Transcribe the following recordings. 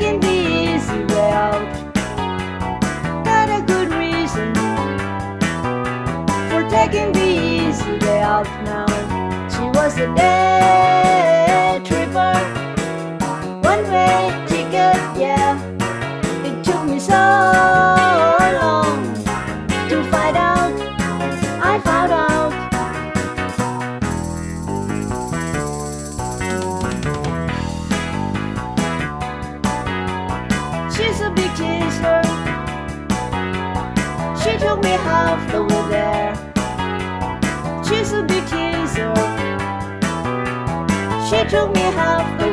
taking the easy way out. Got a good reason for taking the easy way out now. She was a day tripper, one way ticket, yeah. It took me so. Took me half the way there. She's a big teaser. She took me half the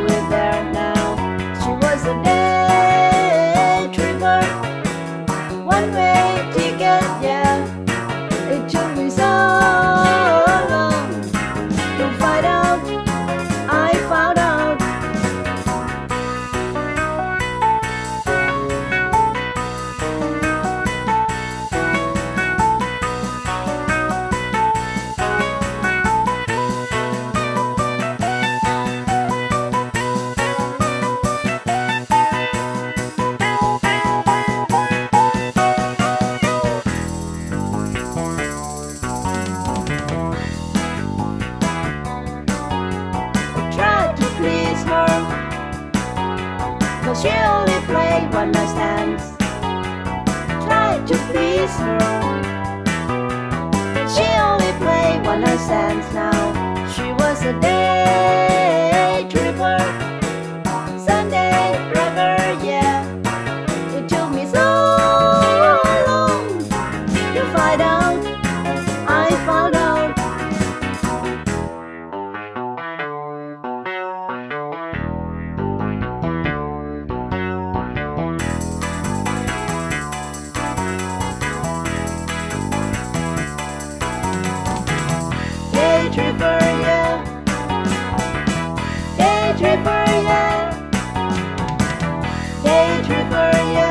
She only played one night stands Tried to please her she only played one night stands now. She was a day way burn your